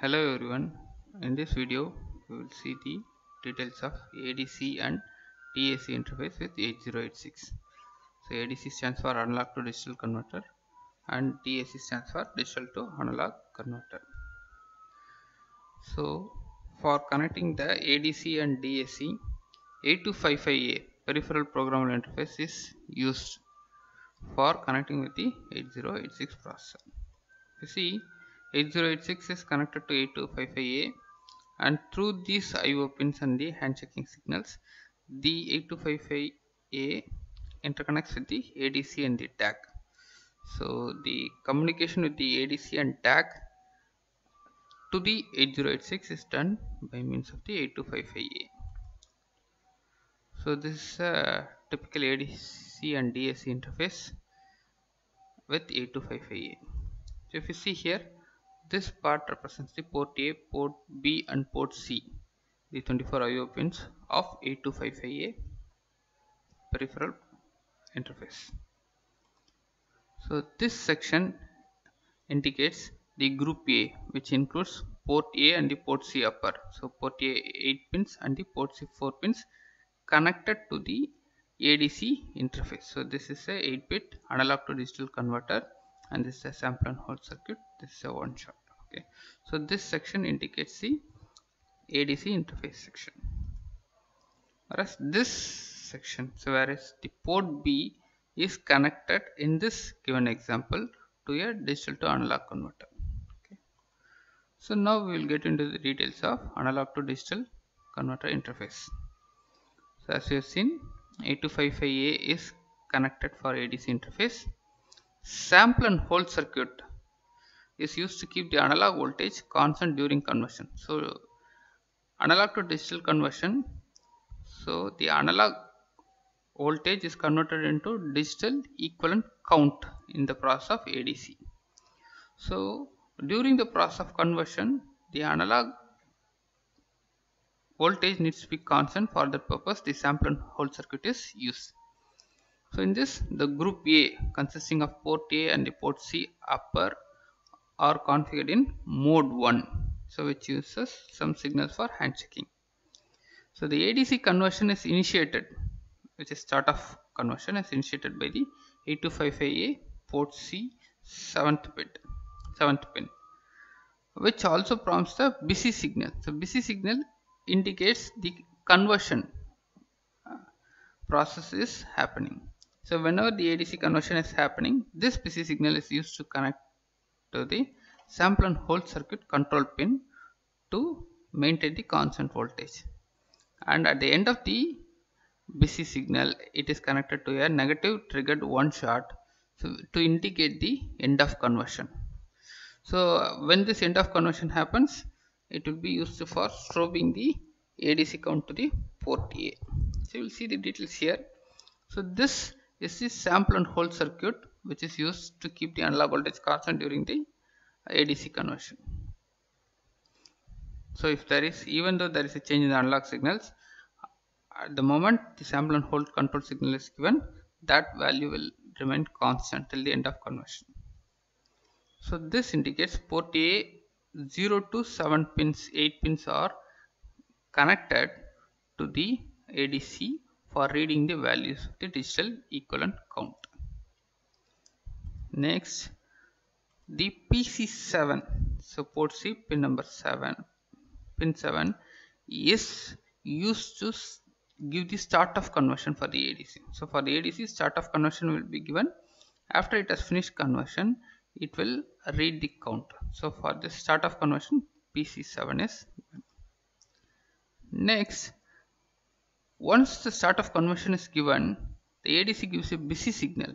Hello everyone, in this video we will see the details of ADC and DAC interface with 8086. So ADC stands for analog to digital converter and DAC stands for digital to analog converter. So for connecting the ADC and DAC 8255A peripheral programmable interface is used for connecting with the 8086 processor. You see 8086 is connected to 8255A and through these IO pins and the handshaking signals the 8255A interconnects with the ADC and the DAC. So the communication with the ADC and DAC to the 8086 is done by means of the 8255A. So this is a typical ADC and DAC interface with 8255A. So if you see here this part represents the port A, port B and port C the 24 IO pins of 8255A peripheral interface. So this section indicates the group A which includes port A and the port C upper. So port A 8 pins and the port C 4 pins connected to the ADC interface. So this is a 8 bit analog to digital converter and this is a sample and hold circuit. This is a one shot. Okay. So this section indicates the ADC interface section. Whereas this section so whereas the port B is connected in this given example to a digital to analog converter. Okay. So now we will get into the details of analog to digital converter interface. So as you have seen 8255A is connected for ADC interface sample and hold circuit is used to keep the analog voltage constant during conversion. So analog to digital conversion so the analog voltage is converted into digital equivalent count in the process of ADC so during the process of conversion the analog voltage needs to be constant. For that purpose the sample and hold circuit is used so in this the group A consisting of port A and the port C upper are configured in mode 1 so which uses some signals for handshaking. So the ADC conversion is initiated which is start of conversion is initiated by the 8255A port C 7th bit 7th pin which also prompts the busy signal. So busy signal indicates the conversion uh, process is happening. So whenever the ADC conversion is happening, this busy signal is used to connect to the sample and hold circuit control pin to maintain the constant voltage. And at the end of the busy signal, it is connected to a negative triggered one shot to indicate the end of conversion. So when this end of conversion happens, it will be used for strobing the ADC count to the port A. So you will see the details here. So this is the sample and hold circuit which is used to keep the analog voltage constant during the ADC conversion. So if there is even though there is a change in the analog signals at the moment the sample and hold control signal is given that value will remain constant till the end of conversion. So this indicates port A 0 to 7 pins 8 pins are connected to the ADC for reading the values of the digital equivalent count. Next, the PC7, so port C pin number 7, pin 7 is used to give the start of conversion for the ADC. So for the ADC, start of conversion will be given. After it has finished conversion, it will read the count. So for the start of conversion, PC7 is. Next, once the start of conversion is given the ADC gives a busy signal.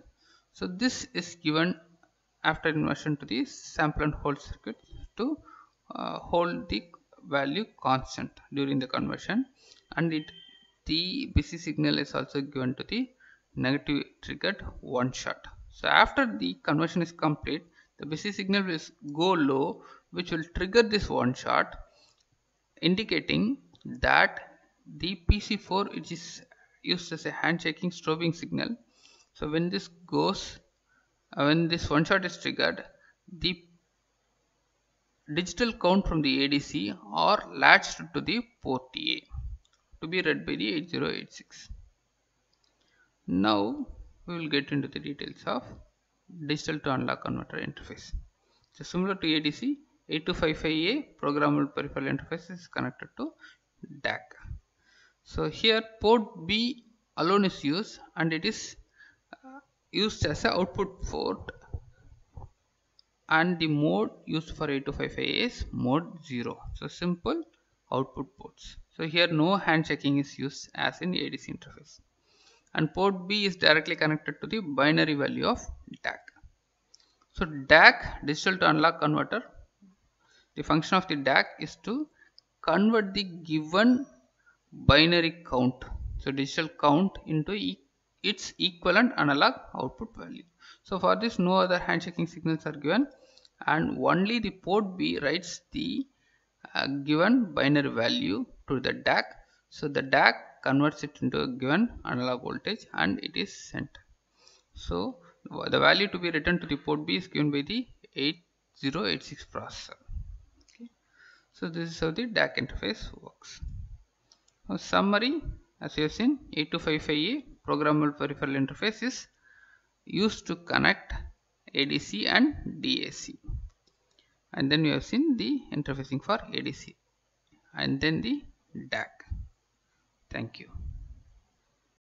So this is given after inversion to the sample and hold circuit to uh, hold the value constant during the conversion. And it the busy signal is also given to the negative triggered one shot. So after the conversion is complete the busy signal will go low which will trigger this one shot indicating that the PC4 which is used as a handshaking strobing signal so when this goes uh, when this one shot is triggered the digital count from the ADC are latched to the port A to be read by the 8086. Now we will get into the details of digital to analog converter interface. So similar to ADC, 8255A programmable peripheral interface is connected to DAC. So here port B alone is used and it is uh, used as a output port and the mode used for 8255A is mode 0. So simple output ports. So here no handshaking is used as in ADC interface and port B is directly connected to the binary value of DAC. So DAC digital to analog converter the function of the DAC is to convert the given binary count so digital count into e its equivalent analog output value. So for this no other handshaking signals are given and only the port B writes the uh, given binary value to the DAC. So the DAC converts it into a given analog voltage and it is sent. So the value to be written to the port B is given by the 8086 processor. Okay. So this is how the DAC interface works. Summary as you have seen 8255A programmable peripheral interface is used to connect ADC and DAC and then we have seen the interfacing for ADC and then the DAC. Thank you.